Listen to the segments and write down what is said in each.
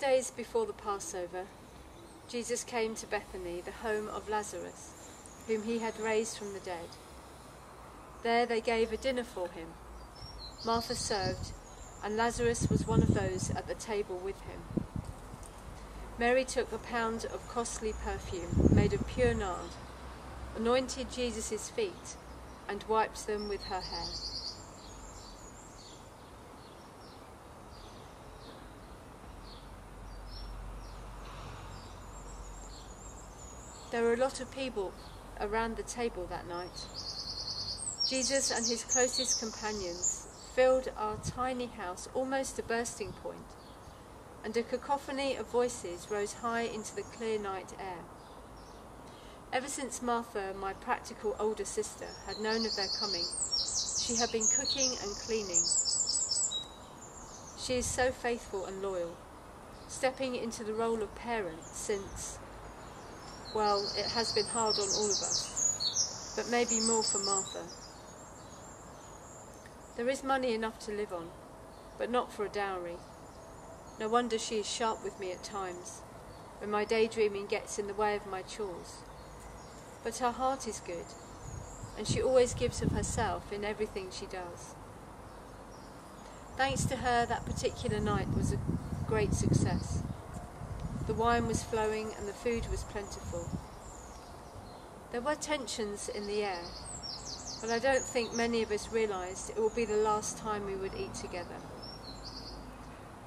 Days before the Passover, Jesus came to Bethany, the home of Lazarus, whom he had raised from the dead. There they gave a dinner for him. Martha served, and Lazarus was one of those at the table with him. Mary took a pound of costly perfume made of pure nard, anointed Jesus' feet, and wiped them with her hair. There were a lot of people around the table that night. Jesus and his closest companions filled our tiny house almost to bursting point, and a cacophony of voices rose high into the clear night air. Ever since Martha, my practical older sister, had known of their coming, she had been cooking and cleaning. She is so faithful and loyal, stepping into the role of parent since, well, it has been hard on all of us, but maybe more for Martha. There is money enough to live on, but not for a dowry. No wonder she is sharp with me at times, when my daydreaming gets in the way of my chores. But her heart is good, and she always gives of herself in everything she does. Thanks to her, that particular night was a great success. The wine was flowing and the food was plentiful. There were tensions in the air, but I don't think many of us realised it would be the last time we would eat together.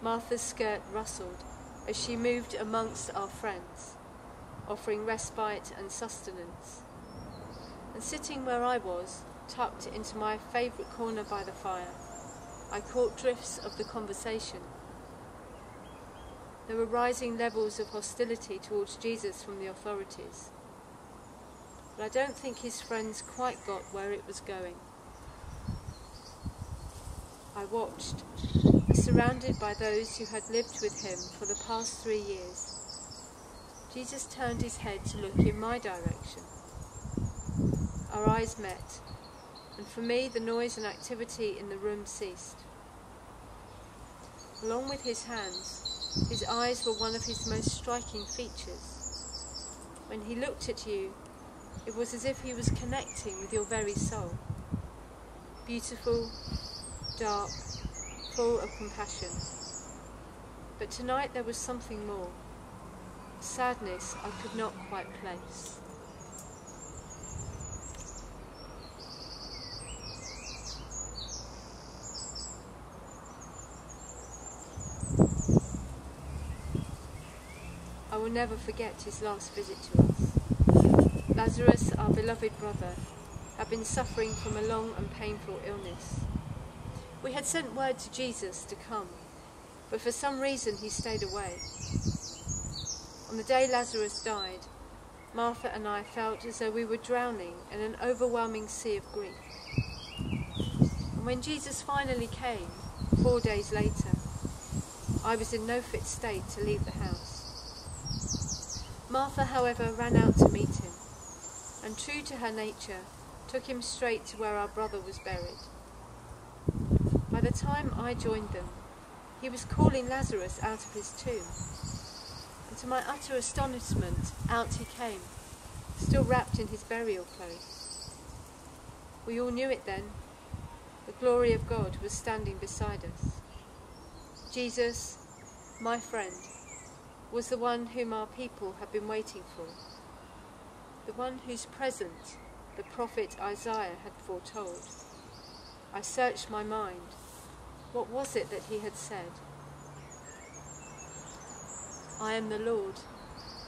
Martha's skirt rustled as she moved amongst our friends, offering respite and sustenance. And sitting where I was, tucked into my favourite corner by the fire, I caught drifts of the conversation. There were rising levels of hostility towards Jesus from the authorities but I don't think his friends quite got where it was going. I watched, surrounded by those who had lived with him for the past three years. Jesus turned his head to look in my direction. Our eyes met, and for me the noise and activity in the room ceased. Along with his hands, his eyes were one of his most striking features. When he looked at you, it was as if he was connecting with your very soul. Beautiful, dark, full of compassion. But tonight there was something more. Sadness I could not quite place. Never forget his last visit to us. Lazarus, our beloved brother, had been suffering from a long and painful illness. We had sent word to Jesus to come, but for some reason he stayed away. On the day Lazarus died, Martha and I felt as though we were drowning in an overwhelming sea of grief. And when Jesus finally came, four days later, I was in no fit state to leave the house. Martha, however, ran out to meet him and true to her nature, took him straight to where our brother was buried. By the time I joined them, he was calling Lazarus out of his tomb. And to my utter astonishment, out he came, still wrapped in his burial clothes. We all knew it then. The glory of God was standing beside us. Jesus, my friend, was the one whom our people had been waiting for the one whose presence the prophet Isaiah had foretold. I searched my mind. What was it that he had said? I am the Lord,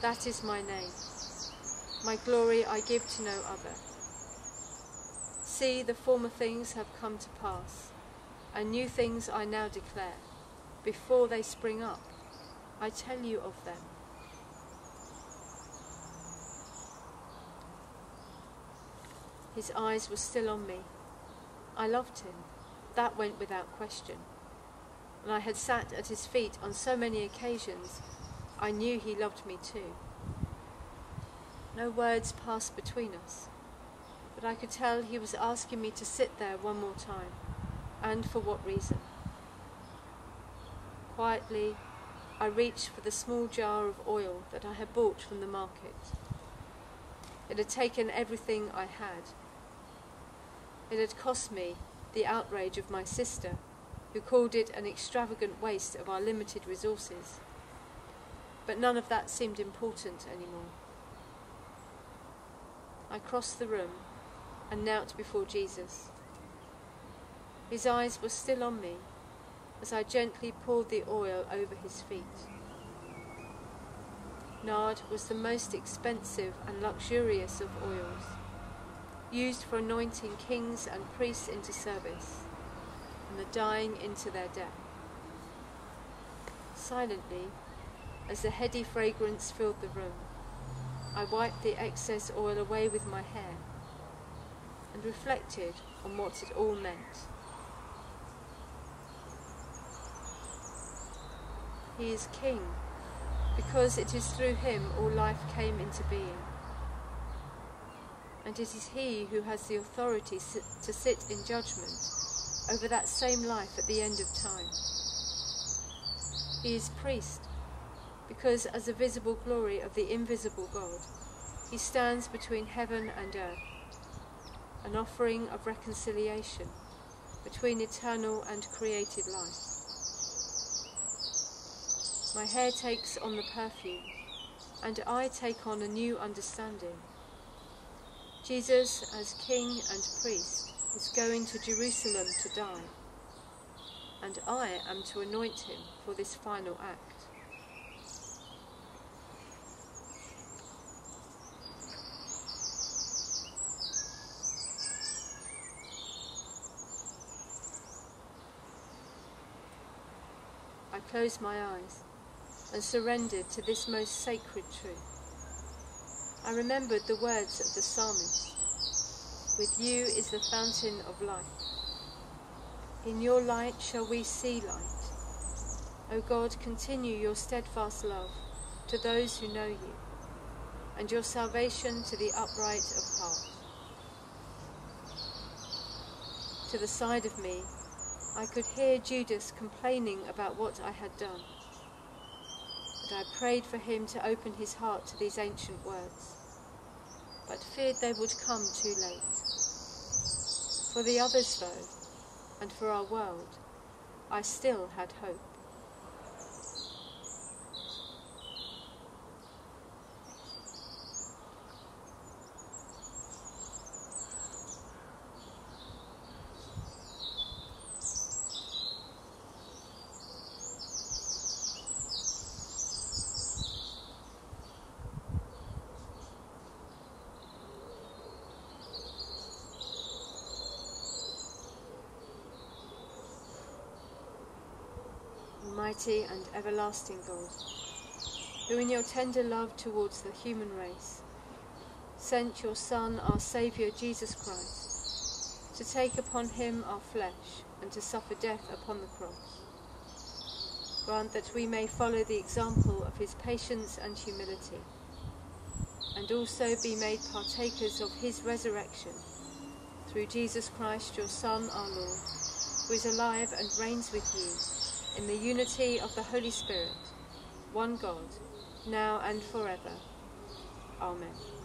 that is my name. My glory I give to no other. See, the former things have come to pass, and new things I now declare. Before they spring up, I tell you of them. His eyes were still on me. I loved him. That went without question. And I had sat at his feet on so many occasions, I knew he loved me too. No words passed between us, but I could tell he was asking me to sit there one more time, and for what reason. Quietly, I reached for the small jar of oil that I had bought from the market. It had taken everything I had. It had cost me the outrage of my sister, who called it an extravagant waste of our limited resources. But none of that seemed important anymore. I crossed the room and knelt before Jesus. His eyes were still on me as I gently poured the oil over his feet. Nard was the most expensive and luxurious of oils, used for anointing kings and priests into service, and the dying into their death. Silently, as the heady fragrance filled the room, I wiped the excess oil away with my hair and reflected on what it all meant. He is King, because it is through him all life came into being. And it is he who has the authority to sit in judgment over that same life at the end of time. He is priest, because as a visible glory of the invisible God, he stands between heaven and earth, an offering of reconciliation between eternal and created life. My hair takes on the perfume, and I take on a new understanding. Jesus, as King and Priest, is going to Jerusalem to die, and I am to anoint him for this final act. I close my eyes and surrendered to this most sacred truth. I remembered the words of the psalmist With you is the fountain of life. In your light shall we see light. O God, continue your steadfast love to those who know you, and your salvation to the upright of heart. To the side of me, I could hear Judas complaining about what I had done and I prayed for him to open his heart to these ancient words, but feared they would come too late. For the others, though, and for our world, I still had hope. Almighty and everlasting God, who in your tender love towards the human race sent your Son, our Saviour Jesus Christ, to take upon him our flesh and to suffer death upon the cross. Grant that we may follow the example of his patience and humility, and also be made partakers of his resurrection through Jesus Christ, your Son, our Lord, who is alive and reigns with you in the unity of the Holy Spirit, one God, now and forever. Amen.